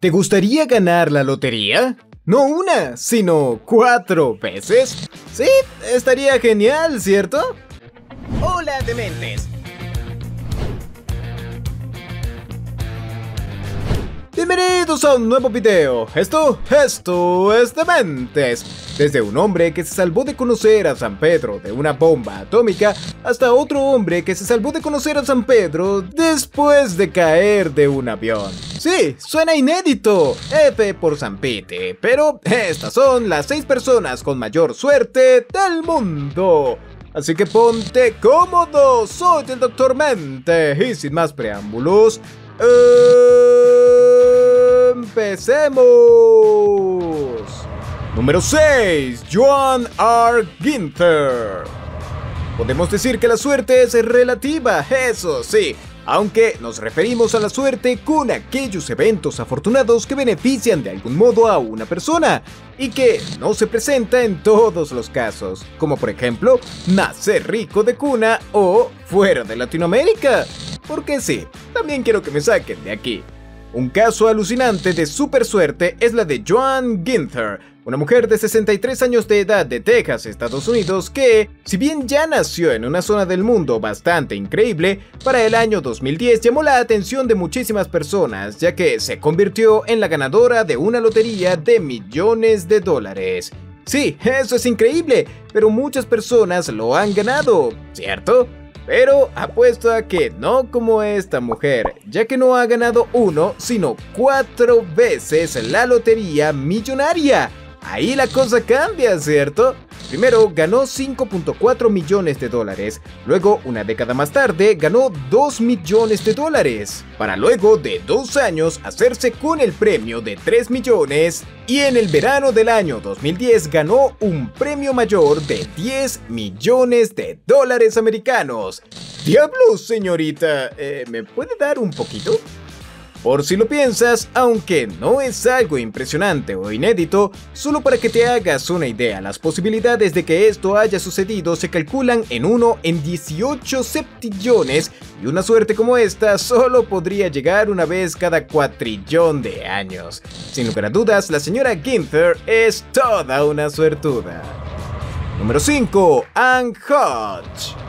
¿Te gustaría ganar la lotería? No una, sino cuatro veces. Sí, estaría genial, ¿cierto? Hola, dementes. Bienvenidos a un nuevo video. Esto, esto es Dementes. Desde un hombre que se salvó de conocer a San Pedro de una bomba atómica hasta otro hombre que se salvó de conocer a San Pedro después de caer de un avión. Sí, suena inédito. F por San Pete, pero estas son las seis personas con mayor suerte del mundo. Así que ponte cómodo, soy el Doctor Mente y sin más preámbulos, ¡Empecemos! Número 6. Joan R. Ginther. Podemos decir que la suerte es relativa, eso sí, aunque nos referimos a la suerte con aquellos eventos afortunados que benefician de algún modo a una persona y que no se presenta en todos los casos, como por ejemplo nacer rico de cuna o fuera de Latinoamérica. Porque sí, también quiero que me saquen de aquí. Un caso alucinante de super suerte es la de Joan Ginther, una mujer de 63 años de edad de Texas, Estados Unidos, que, si bien ya nació en una zona del mundo bastante increíble, para el año 2010 llamó la atención de muchísimas personas, ya que se convirtió en la ganadora de una lotería de millones de dólares. Sí, eso es increíble, pero muchas personas lo han ganado, ¿cierto? Pero apuesto a que no como esta mujer, ya que no ha ganado uno, sino cuatro veces la lotería millonaria. Ahí la cosa cambia, ¿cierto? Primero ganó 5.4 millones de dólares, luego una década más tarde ganó 2 millones de dólares, para luego de dos años hacerse con el premio de 3 millones y en el verano del año 2010 ganó un premio mayor de 10 millones de dólares americanos. ¡Diablos, señorita! Eh, ¿Me puede dar un poquito? Por si lo piensas, aunque no es algo impresionante o inédito, solo para que te hagas una idea, las posibilidades de que esto haya sucedido se calculan en 1 en 18 septillones y una suerte como esta solo podría llegar una vez cada cuatrillón de años. Sin lugar a dudas, la señora Ginther es toda una suertuda. Número 5. Anne Hodge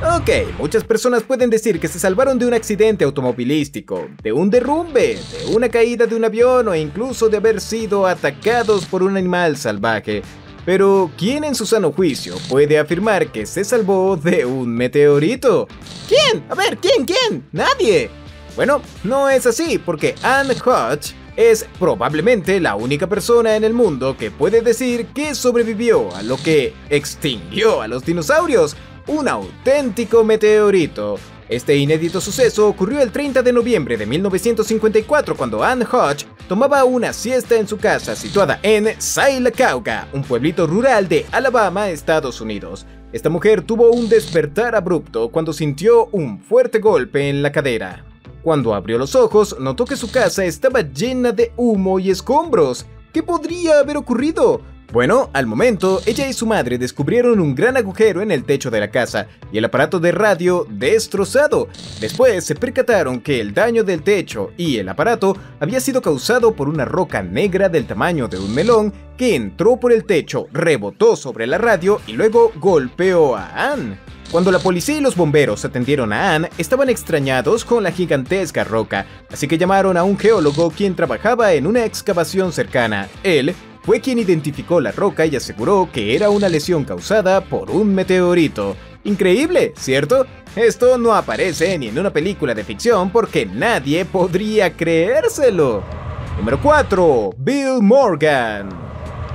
Ok, muchas personas pueden decir que se salvaron de un accidente automovilístico, de un derrumbe, de una caída de un avión o incluso de haber sido atacados por un animal salvaje. Pero, ¿quién en su sano juicio puede afirmar que se salvó de un meteorito? ¿Quién? A ver, ¿quién? ¿Quién? Nadie. Bueno, no es así, porque Anne Hodge es probablemente la única persona en el mundo que puede decir que sobrevivió a lo que extinguió a los dinosaurios, un auténtico meteorito. Este inédito suceso ocurrió el 30 de noviembre de 1954 cuando Anne Hodge tomaba una siesta en su casa situada en Sylacauga, un pueblito rural de Alabama, Estados Unidos. Esta mujer tuvo un despertar abrupto cuando sintió un fuerte golpe en la cadera. Cuando abrió los ojos, notó que su casa estaba llena de humo y escombros. ¿Qué podría haber ocurrido? Bueno, al momento, ella y su madre descubrieron un gran agujero en el techo de la casa y el aparato de radio destrozado. Después se percataron que el daño del techo y el aparato había sido causado por una roca negra del tamaño de un melón que entró por el techo, rebotó sobre la radio y luego golpeó a Anne. Cuando la policía y los bomberos atendieron a Anne, estaban extrañados con la gigantesca roca, así que llamaron a un geólogo quien trabajaba en una excavación cercana. Él fue quien identificó la roca y aseguró que era una lesión causada por un meteorito. Increíble, ¿cierto? Esto no aparece ni en una película de ficción porque nadie podría creérselo. Número 4. Bill Morgan.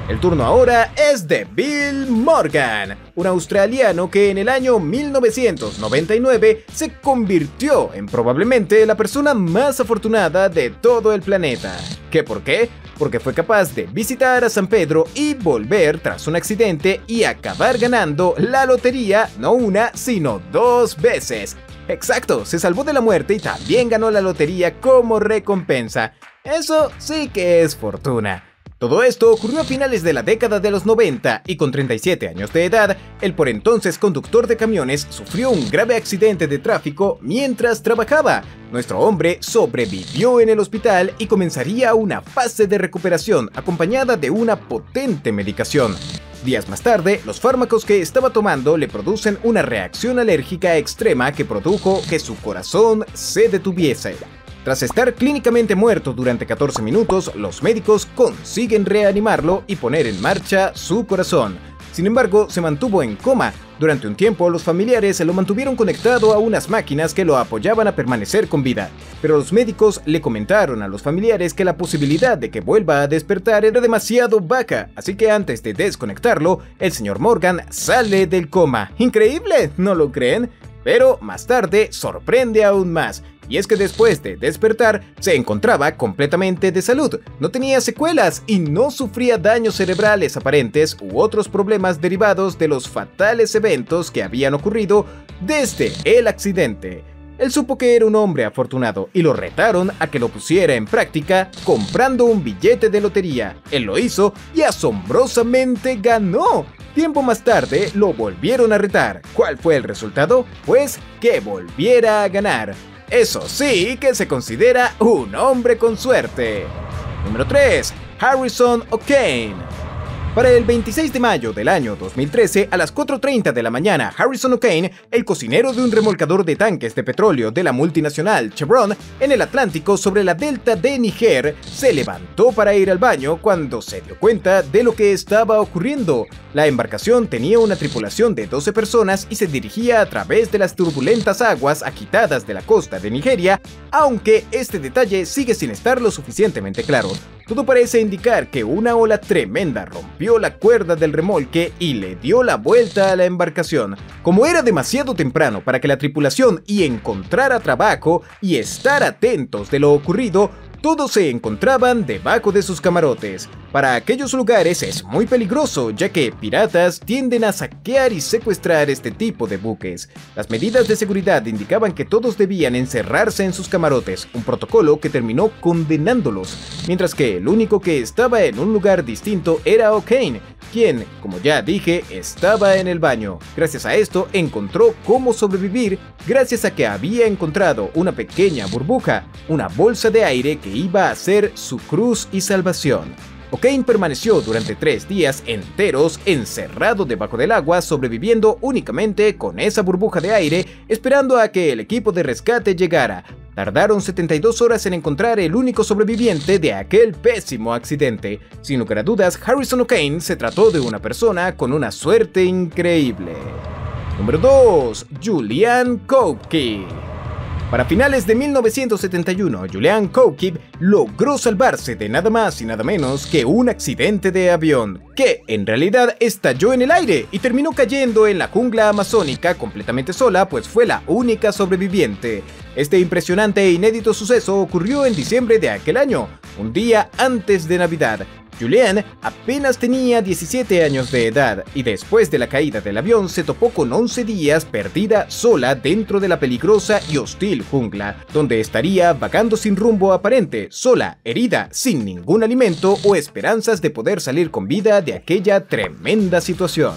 El turno ahora es de Bill Morgan, un australiano que en el año 1999 se convirtió en probablemente la persona más afortunada de todo el planeta. ¿Qué por qué? porque fue capaz de visitar a San Pedro y volver tras un accidente y acabar ganando la lotería no una, sino dos veces. Exacto, se salvó de la muerte y también ganó la lotería como recompensa. Eso sí que es fortuna. Todo esto ocurrió a finales de la década de los 90 y con 37 años de edad, el por entonces conductor de camiones sufrió un grave accidente de tráfico mientras trabajaba. Nuestro hombre sobrevivió en el hospital y comenzaría una fase de recuperación acompañada de una potente medicación. Días más tarde, los fármacos que estaba tomando le producen una reacción alérgica extrema que produjo que su corazón se detuviese. Tras estar clínicamente muerto durante 14 minutos, los médicos consiguen reanimarlo y poner en marcha su corazón. Sin embargo, se mantuvo en coma. Durante un tiempo, los familiares se lo mantuvieron conectado a unas máquinas que lo apoyaban a permanecer con vida. Pero los médicos le comentaron a los familiares que la posibilidad de que vuelva a despertar era demasiado baja, así que antes de desconectarlo, el señor Morgan sale del coma. Increíble, ¿no lo creen? Pero más tarde sorprende aún más, y es que después de despertar se encontraba completamente de salud, no tenía secuelas y no sufría daños cerebrales aparentes u otros problemas derivados de los fatales eventos que habían ocurrido desde el accidente. Él supo que era un hombre afortunado y lo retaron a que lo pusiera en práctica comprando un billete de lotería. Él lo hizo y asombrosamente ganó. Tiempo más tarde lo volvieron a retar. ¿Cuál fue el resultado? Pues que volviera a ganar. Eso sí que se considera un hombre con suerte. Número 3. Harrison O'Kane. Para el 26 de mayo del año 2013, a las 4.30 de la mañana, Harrison O'Kane, el cocinero de un remolcador de tanques de petróleo de la multinacional Chevron en el Atlántico sobre la delta de Niger, se levantó para ir al baño cuando se dio cuenta de lo que estaba ocurriendo. La embarcación tenía una tripulación de 12 personas y se dirigía a través de las turbulentas aguas agitadas de la costa de Nigeria, aunque este detalle sigue sin estar lo suficientemente claro. Todo parece indicar que una ola tremenda rompió la cuerda del remolque y le dio la vuelta a la embarcación. Como era demasiado temprano para que la tripulación y encontrara trabajo y estar atentos de lo ocurrido, todos se encontraban debajo de sus camarotes. Para aquellos lugares es muy peligroso, ya que piratas tienden a saquear y secuestrar este tipo de buques. Las medidas de seguridad indicaban que todos debían encerrarse en sus camarotes, un protocolo que terminó condenándolos, mientras que el único que estaba en un lugar distinto era O'Kane, quien, como ya dije, estaba en el baño. Gracias a esto encontró cómo sobrevivir gracias a que había encontrado una pequeña burbuja, una bolsa de aire que iba a ser su cruz y salvación. O'Kane permaneció durante tres días enteros encerrado debajo del agua, sobreviviendo únicamente con esa burbuja de aire, esperando a que el equipo de rescate llegara. Tardaron 72 horas en encontrar el único sobreviviente de aquel pésimo accidente. Sin lugar a dudas, Harrison O'Kane se trató de una persona con una suerte increíble. Número 2. Julian Koepke para finales de 1971, Julian Koukib logró salvarse de nada más y nada menos que un accidente de avión, que en realidad estalló en el aire y terminó cayendo en la jungla amazónica completamente sola, pues fue la única sobreviviente. Este impresionante e inédito suceso ocurrió en diciembre de aquel año, un día antes de Navidad, Julian apenas tenía 17 años de edad y después de la caída del avión se topó con 11 días perdida sola dentro de la peligrosa y hostil jungla, donde estaría vagando sin rumbo aparente, sola, herida, sin ningún alimento o esperanzas de poder salir con vida de aquella tremenda situación.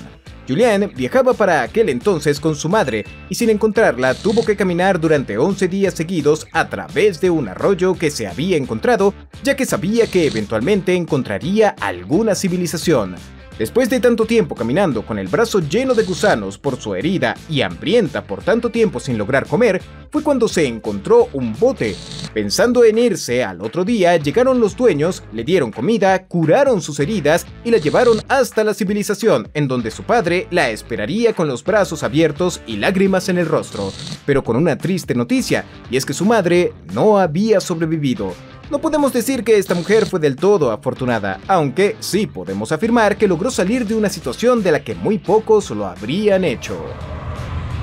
Julian viajaba para aquel entonces con su madre y sin encontrarla tuvo que caminar durante 11 días seguidos a través de un arroyo que se había encontrado, ya que sabía que eventualmente encontraría alguna civilización. Después de tanto tiempo caminando con el brazo lleno de gusanos por su herida y hambrienta por tanto tiempo sin lograr comer, fue cuando se encontró un bote. Pensando en irse al otro día, llegaron los dueños, le dieron comida, curaron sus heridas y la llevaron hasta la civilización, en donde su padre la esperaría con los brazos abiertos y lágrimas en el rostro, pero con una triste noticia, y es que su madre no había sobrevivido. No podemos decir que esta mujer fue del todo afortunada, aunque sí podemos afirmar que logró salir de una situación de la que muy pocos lo habrían hecho.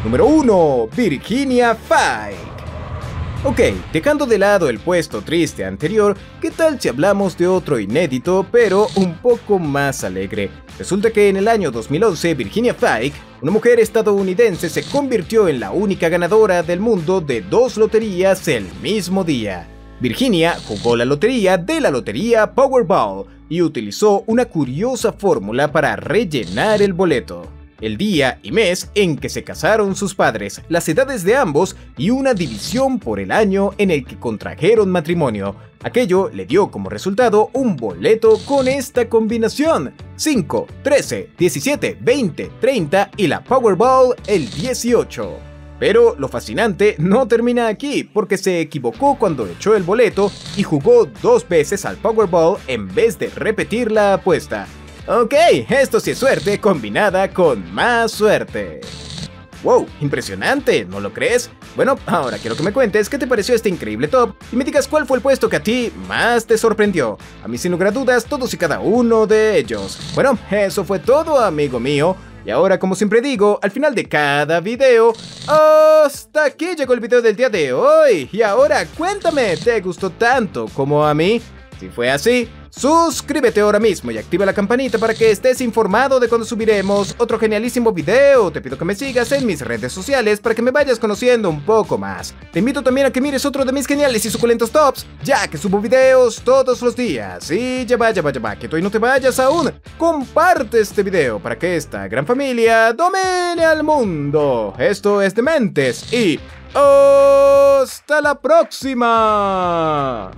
Número 1. Virginia Fike. Ok, dejando de lado el puesto triste anterior, ¿qué tal si hablamos de otro inédito, pero un poco más alegre? Resulta que en el año 2011, Virginia Fike, una mujer estadounidense, se convirtió en la única ganadora del mundo de dos loterías el mismo día. Virginia jugó la lotería de la lotería Powerball y utilizó una curiosa fórmula para rellenar el boleto. El día y mes en que se casaron sus padres, las edades de ambos y una división por el año en el que contrajeron matrimonio. Aquello le dio como resultado un boleto con esta combinación. 5, 13, 17, 20, 30 y la Powerball el 18. Pero lo fascinante no termina aquí, porque se equivocó cuando echó el boleto y jugó dos veces al Powerball en vez de repetir la apuesta. Ok, esto sí es suerte combinada con más suerte. ¡Wow! Impresionante, ¿no lo crees? Bueno, ahora quiero que me cuentes qué te pareció este increíble top y me digas cuál fue el puesto que a ti más te sorprendió. A mí sin lugar a dudas, todos y cada uno de ellos. Bueno, eso fue todo, amigo mío. Y ahora, como siempre digo, al final de cada video, hasta aquí llegó el video del día de hoy. Y ahora, cuéntame, ¿te gustó tanto como a mí? Si fue así, Suscríbete ahora mismo y activa la campanita para que estés informado de cuando subiremos otro genialísimo video. Te pido que me sigas en mis redes sociales para que me vayas conociendo un poco más. Te invito también a que mires otro de mis geniales y suculentos tops, ya que subo videos todos los días. Y ya va, ya va, ya va, que tú no te vayas aún. Comparte este video para que esta gran familia domine al mundo. Esto es Dementes y... ¡Hasta la próxima!